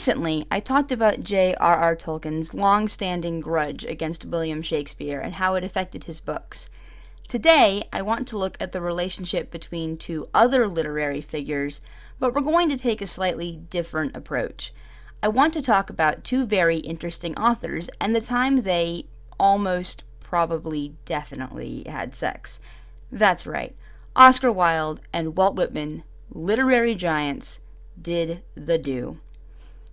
Recently, I talked about J.R.R. Tolkien's long standing grudge against William Shakespeare and how it affected his books. Today, I want to look at the relationship between two other literary figures, but we're going to take a slightly different approach. I want to talk about two very interesting authors and the time they almost probably definitely had sex. That's right, Oscar Wilde and Walt Whitman, literary giants, did the do.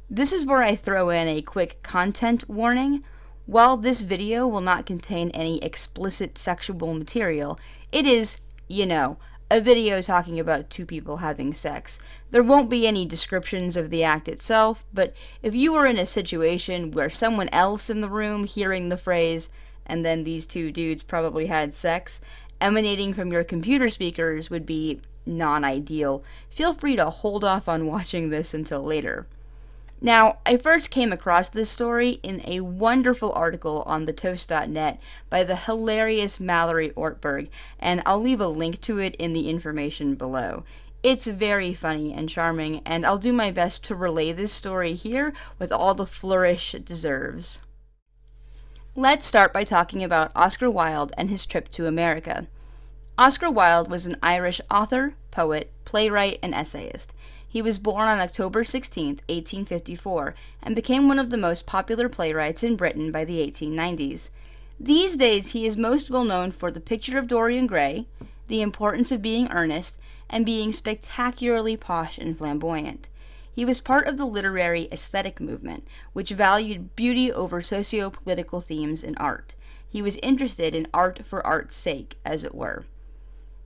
This is where I throw in a quick content warning. While this video will not contain any explicit sexual material, it is, you know, a video talking about two people having sex. There won't be any descriptions of the act itself, but if you were in a situation where someone else in the room hearing the phrase, and then these two dudes probably had sex, emanating from your computer speakers would be non ideal, feel free to hold off on watching this until later. Now, I first came across this story in a wonderful article on thetoast.net by the hilarious Mallory Ortberg, and I'll leave a link to it in the information below. It's very funny and charming, and I'll do my best to relay this story here with all the flourish it deserves. Let's start by talking about Oscar Wilde and his trip to America. Oscar Wilde was an Irish author, poet, playwright, and essayist. He was born on October 16, 1854, and became one of the most popular playwrights in Britain by the 1890s. These days, he is most well known for The Picture of Dorian Gray, The Importance of Being Earnest, and being spectacularly posh and flamboyant. He was part of the literary aesthetic movement, which valued beauty over socio political themes in art. He was interested in art for art's sake, as it were.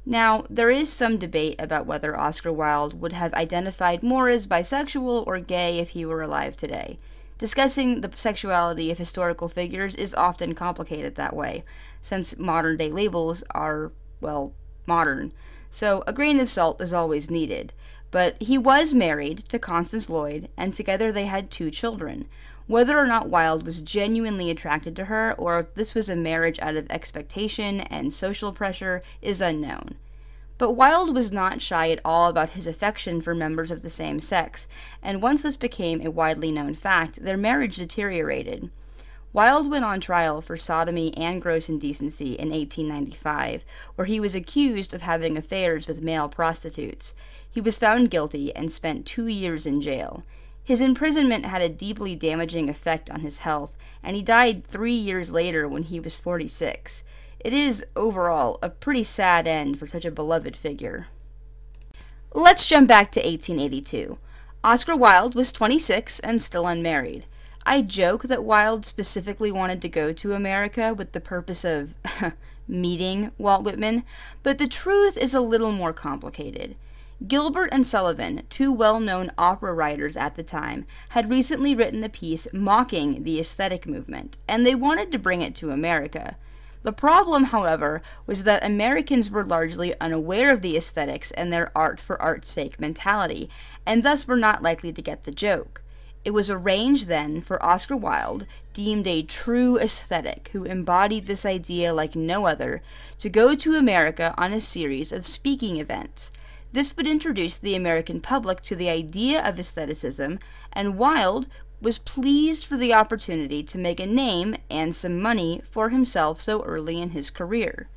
Now, there is some debate about whether Oscar Wilde would have identified more as bisexual or gay if he were alive today. Discussing the sexuality of historical figures is often complicated that way, since modern day labels are, well, modern. So a grain of salt is always needed. But he was married to Constance Lloyd, and together they had two children. Whether or not Wilde was genuinely attracted to her, or if this was a marriage out of expectation and social pressure, is unknown. But Wilde was not shy at all about his affection for members of the same sex, and once this became a widely known fact, their marriage deteriorated. Wilde went on trial for sodomy and gross indecency in 1895, where he was accused of having affairs with male prostitutes. He was found guilty and spent two years in jail. His imprisonment had a deeply damaging effect on his health, and he died three years later when he was 46. It is, overall, a pretty sad end for such a beloved figure. Let's jump back to 1882. Oscar Wilde was 26 and still unmarried. I joke that Wilde specifically wanted to go to America with the purpose of meeting Walt Whitman, but the truth is a little more complicated. Gilbert and Sullivan, two well known opera writers at the time, had recently written a piece mocking the aesthetic movement, and they wanted to bring it to America. The problem, however, was that Americans were largely unaware of the aesthetics and their art for art's sake mentality, and thus were not likely to get the joke. It was arranged then for Oscar Wilde, deemed a true aesthetic who embodied this idea like no other, to go to America on a series of speaking events. This would introduce the American public to the idea of aestheticism, and Wilde was pleased for the opportunity to make a name and some money for himself so early in his career.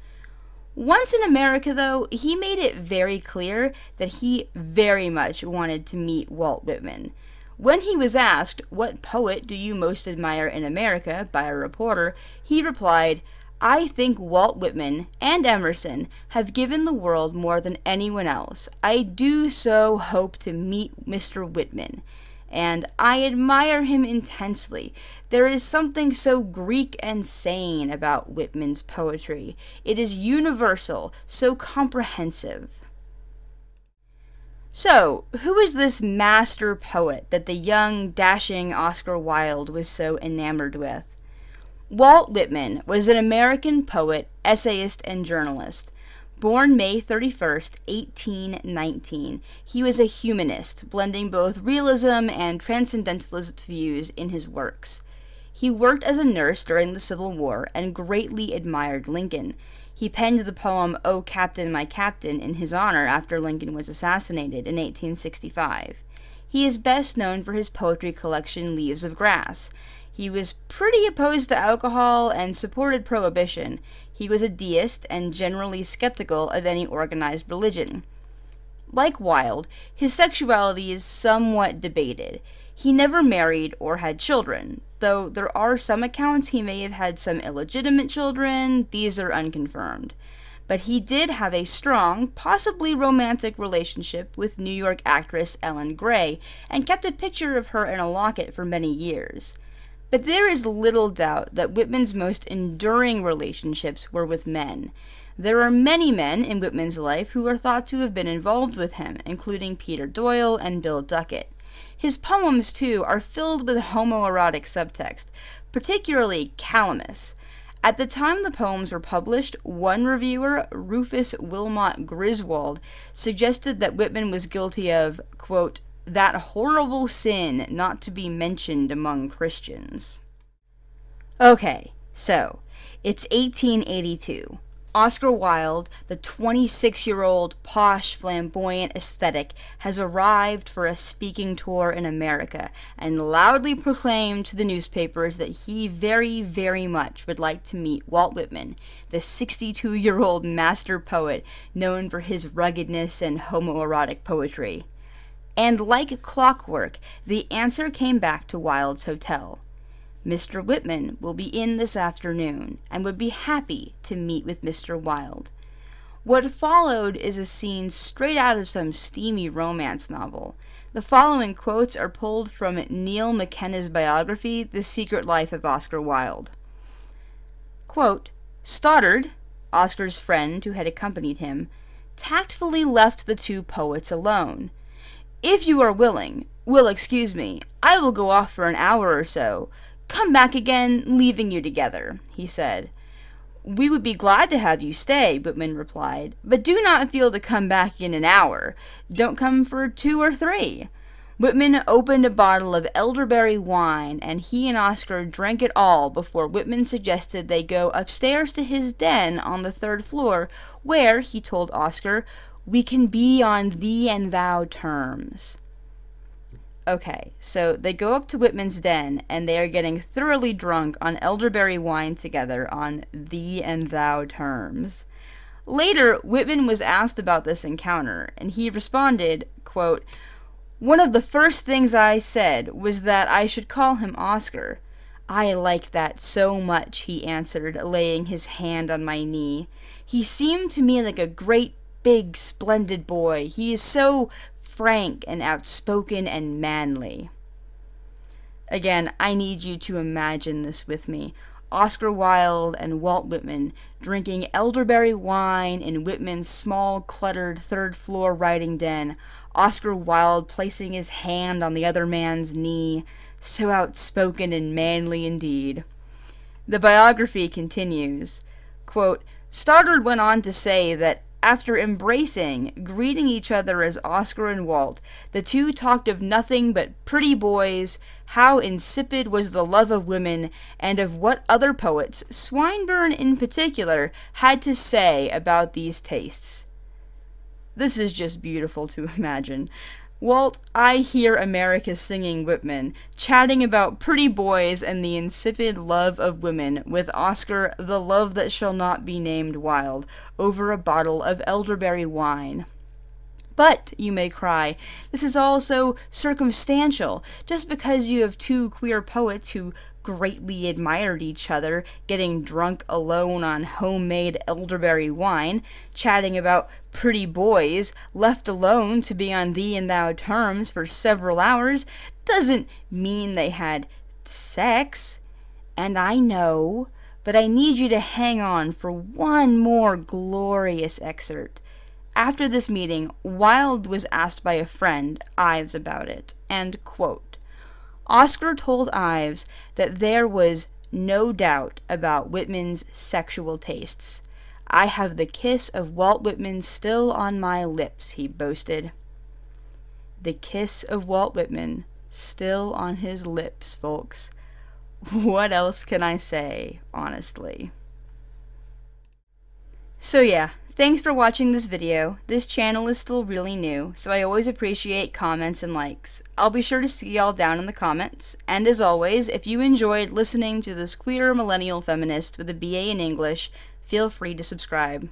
Once in America, though, he made it very clear that he very much wanted to meet Walt Whitman. When he was asked, What poet do you most admire in America? by a reporter, he replied, I think Walt Whitman and Emerson have given the world more than anyone else. I do so hope to meet Mr. Whitman. And I admire him intensely. There is something so Greek and sane about Whitman's poetry. It is universal, so comprehensive. So, who is this master poet that the young, dashing Oscar Wilde was so enamored with? Walt Whitman was an American poet, essayist, and journalist. Born May 31, 1819, he was a humanist, blending both realism and transcendentalist views in his works. He worked as a nurse during the Civil War and greatly admired Lincoln. He penned the poem "O Captain, My Captain" in his honor after Lincoln was assassinated in 1865. He is best known for his poetry collection Leaves of Grass. He was pretty opposed to alcohol and supported prohibition. He was a deist and generally skeptical of any organized religion. Like Wilde, his sexuality is somewhat debated. He never married or had children, though there are some accounts he may have had some illegitimate children, these are unconfirmed. But he did have a strong, possibly romantic relationship with New York actress Ellen Gray and kept a picture of her in a locket for many years. But there is little doubt that Whitman's most enduring relationships were with men. There are many men in Whitman's life who are thought to have been involved with him, including Peter Doyle and Bill Duckett. His poems, too, are filled with homoerotic subtext, particularly Calamus. At the time the poems were published, one reviewer, Rufus Wilmot Griswold, suggested that Whitman was guilty of, quote, that horrible sin not to be mentioned among Christians. Okay, so it's 1882. Oscar Wilde, the 26 year old posh, flamboyant aesthetic, has arrived for a speaking tour in America and loudly proclaimed to the newspapers that he very, very much would like to meet Walt Whitman, the 62 year old master poet known for his ruggedness and homoerotic poetry. And like clockwork, the answer came back to Wilde's hotel. Mr. Whitman will be in this afternoon and would be happy to meet with Mr. Wilde. What followed is a scene straight out of some steamy romance novel. The following quotes are pulled from Neil McKenna's biography, The Secret Life of Oscar Wilde. Quote, Stoddart, Oscar's friend who had accompanied him, tactfully left the two poets alone. If you are willing, will excuse me, I will go off for an hour or so. Come back again, leaving you together, he said. We would be glad to have you stay, Whitman replied, but do not feel to come back in an hour. Don't come for two or three. Whitman opened a bottle of elderberry wine, and he and Oscar drank it all before Whitman suggested they go upstairs to his den on the third floor, where, he told Oscar, we can be on thee and thou terms. Okay, so they go up to Whitman's den and they are getting thoroughly drunk on elderberry wine together on thee and thou terms. Later, Whitman was asked about this encounter, and he responded, quote, One of the first things I said was that I should call him Oscar. I like that so much, he answered, laying his hand on my knee. He seemed to me like a great big, splendid boy. He is so frank and outspoken and manly. Again, I need you to imagine this with me. Oscar Wilde and Walt Whitman drinking elderberry wine in Whitman's small, cluttered third floor writing den. Oscar Wilde placing his hand on the other man's knee. So outspoken and manly indeed. The biography continues. Quote, Stoddart went on to say that after embracing, greeting each other as Oscar and Walt, the two talked of nothing but pretty boys, how insipid was the love of women, and of what other poets, Swinburne in particular, had to say about these tastes. This is just beautiful to imagine. Walt, I hear America singing Whitman, chatting about pretty boys and the insipid love of women, with Oscar, the love that shall not be named Wilde, over a bottle of elderberry wine. But, you may cry, this is all so circumstantial. Just because you have two queer poets who greatly admired each other, getting drunk alone on homemade elderberry wine, chatting about pretty boys, left alone to be on thee and thou terms for several hours, doesn't mean they had sex. And I know, but I need you to hang on for one more glorious excerpt. After this meeting, Wilde was asked by a friend, Ives, about it, and, quote, Oscar told Ives that there was no doubt about Whitman's sexual tastes. I have the kiss of Walt Whitman still on my lips, he boasted. The kiss of Walt Whitman still on his lips, folks. What else can I say, honestly? So, yeah, Thanks for watching this video. This channel is still really new, so I always appreciate comments and likes. I'll be sure to see y'all down in the comments. And as always, if you enjoyed listening to this queer millennial feminist with a BA in English, feel free to subscribe.